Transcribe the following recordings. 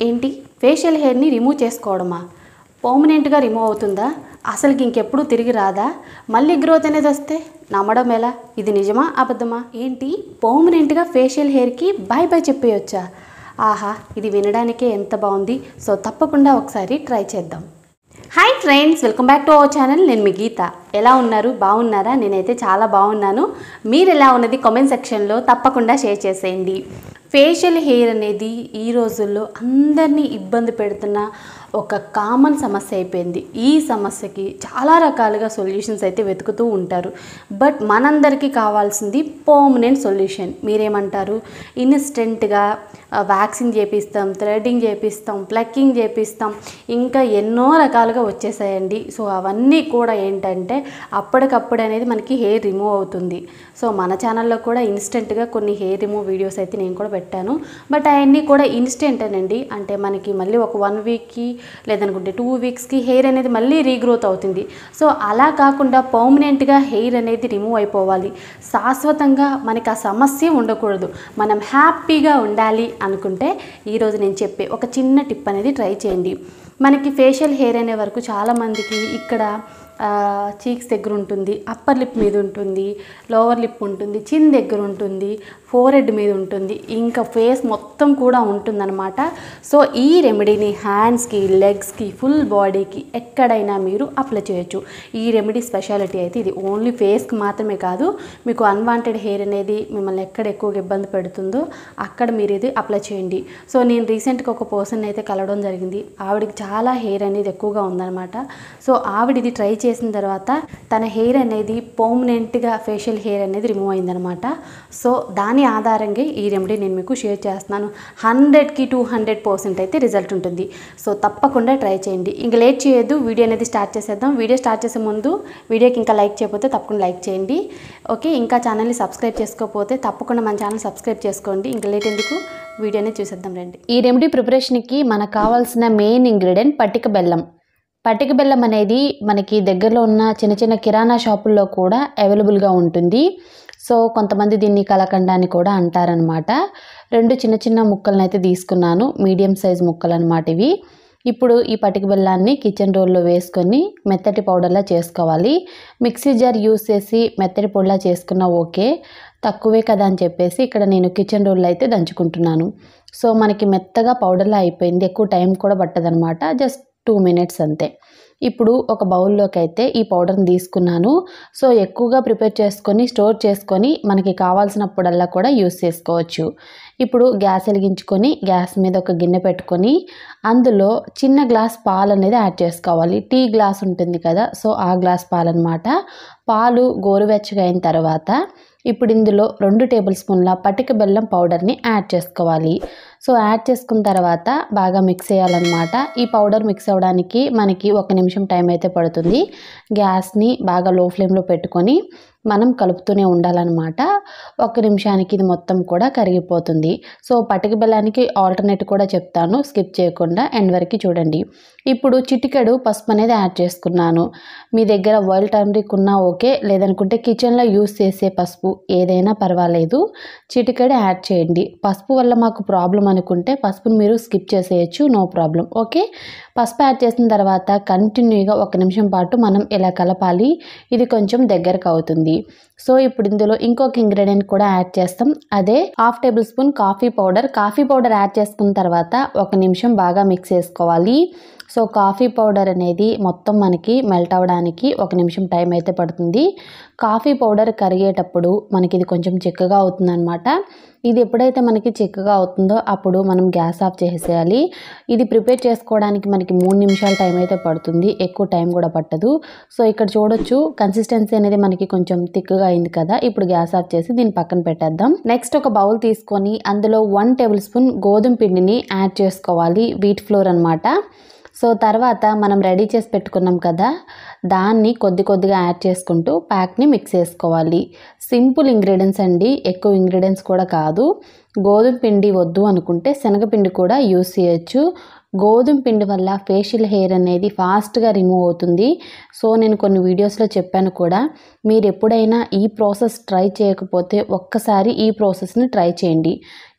ఏంటి? ఫేషియల్ హెయిర్ని రిమూవ్ చేసుకోవడమా? పర్మనెంట్గా రిమూవ్ అవుతుందా? అసలుకి ఇంకెప్పుడు తిరిగి రాదా? మళ్ళీ గ్రోత్ అనేది వస్తే నమ్మడం ఎలా? ఇది నిజమా? అబద్ధమా? ఏంటి? పర్మనెంట్గా ఫేషియల్ హెయిర్కి బాయ్ బాయ్ చెప్పేయొచ్చా? ఆహా ఇది వినడానికే ఎంత బాగుంది. సో తప్పకుండా ఒకసారి ట్రై చేద్దాం. Hi friends welcome back to our channel నేను మీ గీత. ఎలా ఉన్నారు? బాగున్నారా? నేనైతే చాలా బాగున్నాను. మీరు ఎలా ఉన్నది కామెంట్ సెక్షన్లో తప్పకుండా షేర్ చేసేయండి. ఫేషియల్ హెయిర్ అనేది ఈ రోజుల్లో అందరినీ ఇబ్బంది పెడుతున్న ఒక కామన్ సమస్య అయిపోయింది. ఈ సమస్యకి చాలా రకాలుగా సొల్యూషన్స్ అయితే వెతుకుతూ ఉంటారు. బట్ మనందరికీ కావాల్సింది పర్మనెంట్ సొల్యూషన్. మీరేమంటారు? ఇన్స్టెంట్గా వ్యాక్సిన్ చేపిస్తాం థ్రెడ్డింగ్ చేపిస్తాం ప్లక్కింగ్ చేపిస్తాం ఇంకా ఎన్నో రకాలుగా వచ్చేసాయండి. సో అవన్నీ కూడా ఏంటంటే అప్పటికప్పుడు అనేది మనకి హెయిర్ రిమూవ్ అవుతుంది. సో మన ఛానల్లో కూడా ఇన్స్టెంట్గా కొన్ని హెయిర్ రిమూవ్ వీడియోస్ అయితే నేను కూడా పెట్టాను. బట్ అవన్నీ కూడా ఇన్స్టెంటేనండి. అంటే మనకి మళ్ళీ ఒక వన్ వీక్కి లేదనుకుంటే టూ వీక్స్కి హెయిర్ అనేది మళ్ళీ రీగ్రోత్ అవుతుంది. సో అలా కాకుండా పర్మనెంట్గా హెయిర్ అనేది రిమూవ్ అయిపోవాలి. శాశ్వతంగా మనకి ఆ సమస్య ఉండకూడదు. మనం హ్యాపీగా ఉండాలి అనుకుంటే ఈరోజు నేను చెప్పే ఒక చిన్న టిప్ అనేది ట్రై చేయండి. మనకి ఫేషియల్ హెయిర్ అనే వరకు చాలామందికి ఇక్కడ చీక్స్ దగ్గర ఉంటుంది అప్పర్ లిప్ మీద ఉంటుంది లోవర్ లిప్ ఉంటుంది చిన్ దగ్గర ఉంటుంది ఫోర్ హెడ్ మీద ఉంటుంది. ఇంకా ఫేస్ మొత్తం కూడా ఉంటుందన్నమాట. సో ఈ రెమెడీని హ్యాండ్స్కి లెగ్స్కి ఫుల్ బాడీకి ఎక్కడైనా మీరు అప్లై చేయొచ్చు. ఈ రెమెడీ స్పెషాలిటీ అయితే ఇది ఓన్లీ ఫేస్కి మాత్రమే కాదు మీకు అన్వాంటెడ్ హెయిర్ అనేది మిమ్మల్ని ఎక్కడ ఎక్కువగా ఇబ్బంది పెడుతుందో అక్కడ మీరు ఇది అప్లై చేయండి. సో నేను రీసెంట్గా ఒక పర్సన్ అయితే కలవడం జరిగింది. ఆవిడకి చాలా హెయిర్ అనేది ఎక్కువగా ఉందన్నమాట. సో ఆవిడ ఇది ట్రై చేసిన తర్వాత తన హెయిర్ అనేది పర్మనెంట్గా ఫేషియల్ హెయిర్ అనేది రిమూవ్ అయిందనమాట సో దాని ఆధారంగా ఈ రెమెడీ నేను మీకు షేర్ చేస్తున్నాను. హండ్రెడ్కి టూ హండ్రెడ్ పర్సెంట్ అయితే రిజల్ట్ ఉంటుంది. సో తప్పకుండా ట్రై చేయండి. ఇంకా లేట్ చేయొద్దు. వీడియో అనేది స్టార్ట్ చేసేద్దాం. వీడియో స్టార్ట్ చేసే ముందు వీడియోకి ఇంకా లైక్ చేయకపోతే తప్పకుండా లైక్ చేయండి. ఓకే ఇంకా ఛానల్ని సబ్స్క్రైబ్ చేసుకోకపోతే తప్పకుండా మన ఛానల్ సబ్స్క్రైబ్ చేసుకోండి. ఇంకా లేట్ ఎందుకు? వీడియోని చూసేద్దాం రండి. ఈ రెమెడీ ప్రిపరేషన్కి మనకు కావాల్సిన మెయిన్ ఇంగ్రీడియంట్ పట్టిక బెల్లం. పటిక బెల్లం అనేది మనకి దగ్గరలో ఉన్న చిన్న చిన్న కిరాణా షాపుల్లో కూడా అవైలబుల్గా ఉంటుంది. సో కొంతమంది దీన్ని కలకండాన్ని కూడా అంటారనమాట రెండు చిన్న చిన్న ముక్కలను అయితే తీసుకున్నాను. మీడియం సైజ్ ముక్కలు అనమాట ఇవి. ఇప్పుడు ఈ పటిక బెల్లాన్ని కిచెన్ రోల్లో వేసుకొని మెత్తటి పౌడర్లా చేసుకోవాలి. మిక్సీ జార్ యూస్ చేసి మెత్తటి పొడిలా చేసుకున్నా ఓకే. తక్కువే కదా అని చెప్పేసి ఇక్కడ నేను కిచెన్ రోల్లో అయితే దంచుకుంటున్నాను. సో మనకి మెత్తగా పౌడర్లా అయిపోయింది. ఎక్కువ టైం కూడా పట్టదనమాట జస్ట్ టూ మినిట్స్ అంతే. ఇప్పుడు ఒక బౌల్లోకి అయితే ఈ పౌడర్ని తీసుకున్నాను. సో ఎక్కువగా ప్రిపేర్ చేసుకొని స్టోర్ చేసుకొని మనకి కావాల్సినప్పుడల్లా కూడా యూస్ చేసుకోవచ్చు. ఇప్పుడు గ్యాస్ వెలిగించుకొని గ్యాస్ మీద ఒక గిన్నె పెట్టుకొని అందులో చిన్న గ్లాస్ పాలు అనేది యాడ్ చేసుకోవాలి. టీ గ్లాస్ ఉంటుంది కదా సో ఆ గ్లాస్ పాలు అనమాట పాలు గోరువెచ్చగా అయిన తర్వాత ఇప్పుడు ఇందులో రెండు టేబుల్ స్పూన్ల పటిక బెల్లం పౌడర్ని యాడ్ చేసుకోవాలి. సో యాడ్ చేసుకున్న తర్వాత బాగా మిక్స్ చేయాలన్నమాట. ఈ పౌడర్ మిక్స్ అవ్వడానికి మనకి ఒక నిమిషం టైం అయితే పడుతుంది. గ్యాస్ని బాగా లో ఫ్లేమ్లో పెట్టుకొని మనం కలుపుతూనే ఉండాలన్నమాట. ఒక నిమిషానికి ఇది మొత్తం కూడా కరిగిపోతుంది. సో పటిక బెల్లానికి ఆల్టర్నేట్ కూడా చెప్తాను. స్కిప్ చేయకుండా ఎండ్ వరకు చూడండి. ఇప్పుడు చిటికెడు పసుపు అనేది యాడ్ చేసుకున్నాను. మీ దగ్గర వరల్డ్ టర్మరిక్ ఉన్నా ఓకే. లేదనుకుంటే కిచెన్లో యూస్ చేసే పసుపు ఏదైనా పర్వాలేదు. చిటికెడు యాడ్ చేయండి. పసుపు వల్ల మాకు ప్రాబ్లం అనుకుంటే పసుపును మీరు స్కిప్ చేసేయచ్చు. నో ప్రాబ్లం ఓకే పసుపు యాడ్ చేసిన తర్వాత కంటిన్యూగా ఒక నిమిషం పాటు మనం ఇలా కలపాలి. ఇది కొంచెం దగ్గరకు అవుతుంది. సో ఇప్పుడు ఇందులో ఇంకొక ఇంగ్రీడియంట్ కూడా యాడ్ చేస్తాం. అదే half tablespoon coffee powder. Coffee powder add చేసుకున్న తర్వాత ఒక నిమిషం బాగా మిక్స్ చేసుకోవాలి. సో కాఫీ పౌడర్ అనేది మొత్తం మనకి మెల్ట్ అవ్వడానికి ఒక నిమిషం టైం అయితే పడుతుంది. కాఫీ పౌడర్ కరిగేటప్పుడు మనకి ఇది కొంచెం చిక్కగా అవుతుందన్నమాట. ఇది ఎప్పుడైతే మనకి చిక్కగా అవుతుందో అప్పుడు మనం గ్యాస్ ఆఫ్ చేసేయాలి. ఇది ప్రిపేర్ చేసుకోవడానికి మనకి మూడు నిమిషాల టైం అయితే పడుతుంది. ఎక్కువ టైం కూడా పట్టదు. సో ఇక్కడ చూడొచ్చు కన్సిస్టెన్సీ అనేది మనకి కొంచెం థిక్గా అయింది కదా. ఇప్పుడు గ్యాస్ ఆఫ్ చేసి దీన్ని పక్కన పెట్టేద్దాం. నెక్స్ట్ ఒక బౌల్ తీసుకొని అందులో వన్ టేబుల్ స్పూన్ గోధుమ పిండిని యాడ్ చేసుకోవాలి. వీట్ ఫ్లోర్ అనమాట సో తర్వాత మనం రెడీ చేసి పెట్టుకున్నాం కదా దాన్ని కొద్ది కొద్దిగా యాడ్ చేసుకుంటూ ప్యాక్ని మిక్స్ చేసుకోవాలి. సింపుల్ ఇంగ్రీడియంట్స్ అండి ఎక్కువ ఇంగ్రీడియంట్స్ కూడా కాదు. గోధుమ పిండి వద్దు అనుకుంటే శనగపిండి కూడా యూస్ చేయొచ్చు. గోధుమ పిండి వల్ల ఫేషియల్ హెయిర్ అనేది ఫాస్ట్గా రిమూవ్ అవుతుంది. సో నేను కొన్ని వీడియోస్లో చెప్పాను కూడా. మీరు ఎప్పుడైనా ఈ ప్రాసెస్ ట్రై చేయకపోతే ఒక్కసారి ఈ ప్రాసెస్ని ట్రై చేయండి.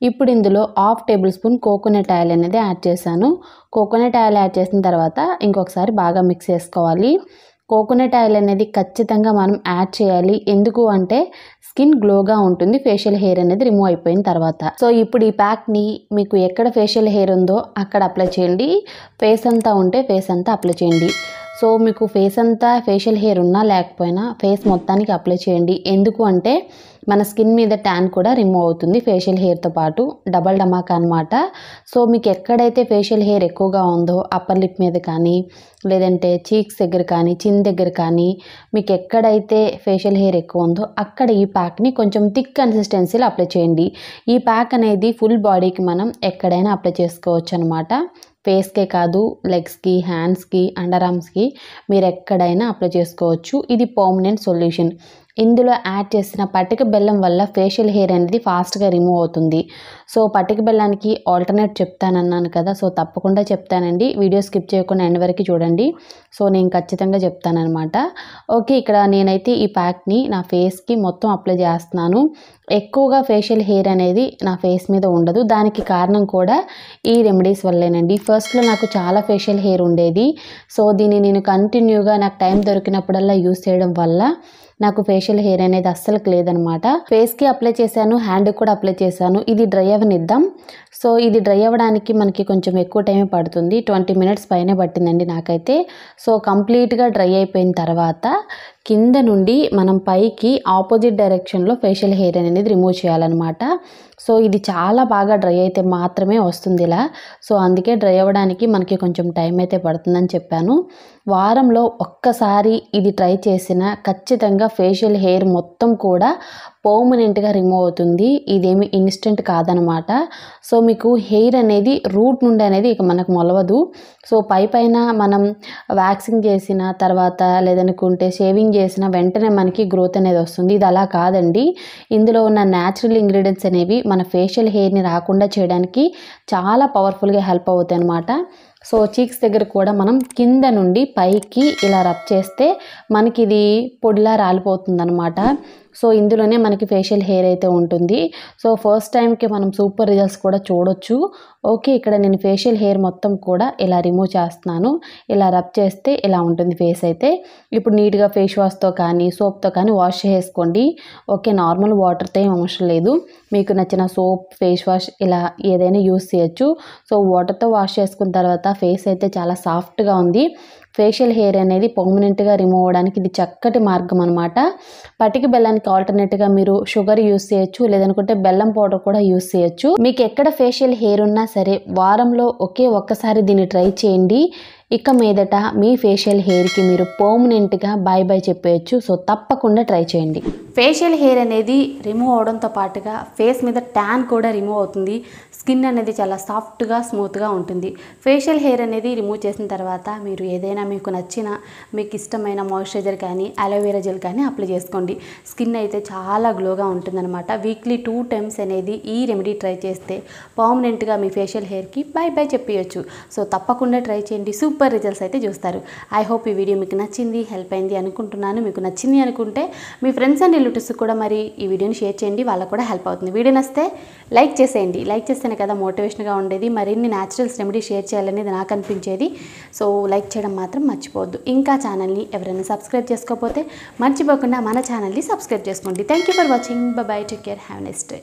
ఇప్పుడు ఇందులో half table spoon coconut oil అనేది యాడ్ చేశాను. కోకోనట్ ఆయిల్ యాడ్ చేసిన తర్వాత ఇంకొకసారి బాగా మిక్స్ చేసుకోవాలి. కోకోనట్ ఆయిల్ అనేది ఖచ్చితంగా మనం యాడ్ చేయాలి. ఎందుకు అంటే స్కిన్ గ్లోగా ఉంటుంది ఫేషియల్ హెయిర్ అనేది రిమూవ్ అయిపోయిన తర్వాత. సో ఇప్పుడు ఈ ప్యాక్ని మీకు ఎక్కడ ఫేషియల్ హెయిర్ ఉందో అక్కడ అప్లై చేయండి. ఫేస్ అంతా ఉంటే ఫేస్ అంతా అప్లై చేయండి. సో మీకు ఫేస్ అంతా ఫేషియల్ హెయిర్ ఉన్నా లేకపోయినా ఫేస్ మొత్తానికి అప్లై చేయండి. ఎందుకు అంటే మన స్కిన్ మీద ట్యాన్ కూడా రిమూవ్ అవుతుంది ఫేషియల్ హెయిర్తో పాటు. డబల్ డమాకా అనమాట సో మీకు ఎక్కడైతే ఫేషియల్ హెయిర్ ఎక్కువగా ఉందో అప్పర్ లిప్ మీద కానీ లేదంటే చీక్స్ దగ్గర కానీ చిన్ దగ్గర కానీ మీకు ఎక్కడైతే ఫేషియల్ హెయిర్ ఎక్కువ ఉందో అక్కడ ఈ ప్యాక్ని కొంచెం థిక్ కన్సిస్టెన్సీలో అప్లై చేయండి. ఈ ప్యాక్ అనేది ఫుల్ బాడీకి మనం ఎక్కడైనా అప్లై చేసుకోవచ్చు అనమాట ఫేస్కే కాదు లెగ్స్కి హ్యాండ్స్కి అండర్ ఆర్మ్స్కి మీరు ఎక్కడైనా అప్లై చేసుకోవచ్చు. ఇది పర్మనెంట్ సొల్యూషన్. ఇందులో యాడ్ చేసిన పటిక బెల్లం వల్ల ఫేషియల్ హెయిర్ అనేది ఫాస్ట్గా రిమూవ్ అవుతుంది. సో పటిక బెల్లానికి ఆల్టర్నేట్ చెప్తానన్నాను కదా సో తప్పకుండా చెప్తానండి. వీడియో స్కిప్ చేయకుండా ఎండ్ వరకు చూడండి. సో నేను ఖచ్చితంగా చెప్తానమాట ఓకే ఇక్కడ నేనైతే ఈ ప్యాక్ని నా ఫేస్కి మొత్తం అప్లై చేస్తున్నాను. ఎక్కువగా ఫేషియల్ హెయిర్ అనేది నా ఫేస్ మీద ఉండదు. దానికి కారణం కూడా ఈ రెమెడీస్ వల్లేనండి. ఫస్ట్లో నాకు చాలా ఫేషియల్ హెయిర్ ఉండేది. సో దీన్ని నేను కంటిన్యూగా నాకు టైం దొరికినప్పుడల్లా యూస్ చేయడం వల్ల నాకు ఫేషియల్ హెయిర్ అనేది అస్సలు లేదనమాట. ఫేస్కి అప్లై చేశాను హ్యాండ్కి కూడా అప్లై చేశాను. ఇది డ్రై అవ్వనిద్దాం సో ఇది డ్రై అవ్వడానికి మనకి కొంచెం ఎక్కువ టైం పడుతుంది. ట్వంటీ మినిట్స్ పైనే పట్టిందండి నాకైతే. సో కంప్లీట్గా డ్రై అయిపోయిన తర్వాత కింద నుండి మనం పైకి ఆపోజిట్ డైరెక్షన్లో ఫేషియల్ హెయిర్ అనేది రిమూవ్ చేయాలన్నమాట. సో ఇది చాలా బాగా డ్రై అయితే మాత్రమే వస్తుంది ఇలా సో అందుకే డ్రై అవ్వడానికి మనకి కొంచెం టైం అయితే పడుతుందని చెప్పాను. వారంలో ఒక్కసారి ఇది ట్రై చేసిన ఖచ్చితంగా ఫేషియల్ హెయిర్ మొత్తం కూడా పర్మనెంట్గా రిమూవ్ అవుతుంది. ఇదేమి ఇన్స్టెంట్ కాదనమాట. సో మీకు హెయిర్ అనేది రూట్ నుండి అనేది ఇక మనకు మొలవదు. సో పై పైన మనం వ్యాక్సింగ్ చేసిన తర్వాత లేదనుకుంటే షేవింగ్ చేసిన వెంటనే మనకి గ్రోత్ అనేది వస్తుంది. ఇది అలా కాదండి. ఇందులో ఉన్న న్యాచురల్ ఇంగ్రీడియంట్స్ అనేవి మన ఫేషియల్ హెయిర్ని రాకుండా చేయడానికి చాలా పవర్ఫుల్గా హెల్ప్ అవుతాయి అనమాట సో చీక్స్ దగ్గర కూడా మనం కింద నుండి పైకి ఇలా రబ్ చేస్తే మనకి ఇది పొడిలా రాలిపోతుంది సో ఇందులోనే మనకి ఫేషియల్ హెయిర్ అయితే ఉంటుంది. సో ఫస్ట్ టైంకి మనం సూపర్ రిజల్ట్స్ కూడా చూడొచ్చు. ఓకే ఇక్కడ నేను ఫేషియల్ హెయిర్ మొత్తం కూడా ఇలా రిమూవ్ చేస్తున్నాను. ఇలా రబ్ చేస్తే ఇలా ఉంటుంది ఫేస్ అయితే. ఇప్పుడు నీట్గా ఫేస్ వాష్తో కానీ సోప్తో కానీ వాష్ చేసుకోండి. ఓకే నార్మల్ వాటర్తో ఏం అవసరం లేదు. మీకు నచ్చిన సోప్ ఫేస్ వాష్ ఇలా ఏదైనా యూస్ చేయొచ్చు. సో వాటర్తో వాష్ చేసుకున్న తర్వాత ఫేస్ అయితే చాలా సాఫ్ట్గా ఉంది. ఫేషియల్ హెయిర్ అనేది పర్మనెంట్గా రిమూవ్ అవ్వడానికి ఇది చక్కటి మార్గం అనమాట పటికి బెల్లానికి ఆల్టర్నేట్గా మీరు షుగర్ యూస్ చేయొచ్చు లేదనుకుంటే బెల్లం పౌడర్ కూడా యూస్ చేయొచ్చు. మీకు ఎక్కడ ఫేషియల్ హెయిర్ ఉన్నా సరే వారంలో ఒకే ఒక్కసారి దీన్ని ట్రై చేయండి. ఇక మీదట మీ ఫేషియల్ హెయిర్కి మీరు పర్మనెంట్గా బాయ్ బాయ్ చెప్పేయచ్చు. సో తప్పకుండా ట్రై చేయండి. ఫేషియల్ హెయిర్ అనేది రిమూవ్ అవడంతో పాటుగా ఫేస్ మీద ట్యాన్ కూడా రిమూవ్ అవుతుంది. స్కిన్ అనేది చాలా సాఫ్ట్గా స్మూత్గా ఉంటుంది. ఫేషియల్ హెయిర్ అనేది రిమూవ్ చేసిన తర్వాత మీరు ఏదైనా మీకు నచ్చిన మీకు ఇష్టమైన మాయిశ్చరైజర్ కానీ అలోవెరా జెల్ కానీ అప్లై చేసుకోండి. స్కిన్ అయితే చాలా గ్లోగా ఉంటుందన్నమాట. వీక్లీ టూ టైమ్స్ అనేది ఈ రెమెడీ ట్రై చేస్తే పర్మనెంట్గా మీ ఫేషియల్ హెయిర్కి బై బై చెప్పేయచ్చు. సో తప్పకుండా ట్రై చేయండి. సూపర్ సూపర్ రిజల్ట్స్ అయితే చూస్తారు. ఐ హోప్ ఈ వీడియో మీకు నచ్చింది హెల్ప్ అయింది అనుకుంటున్నాను. మీకు నచ్చింది అనుకుంటే మీ ఫ్రెండ్స్ అండ్ రిలేటివ్స్ కూడా మరి ఈ వీడియోని షేర్ చేయండి. వాళ్ళకు కూడా హెల్ప్ అవుతుంది. వీడియో నస్తే లైక్ చేసేయండి. లైక్ చేస్తేనే కదా మోటివేషన్గా ఉండేది. మరిన్ని న్యాచురల్స్ రెమెడీ షేర్ చేయాలనేది నాకు అనిపించేది. సో లైక్ చేయడం మాత్రం మర్చిపోవద్దు. ఇంకా ఛానల్ని ఎవరైనా సబ్స్క్రైబ్ చేసుకోకపోతే మర్చిపోకుండా మన ఛానల్ని సబ్స్క్రైబ్ చేసుకోండి. Thank you for watching bye take care have next day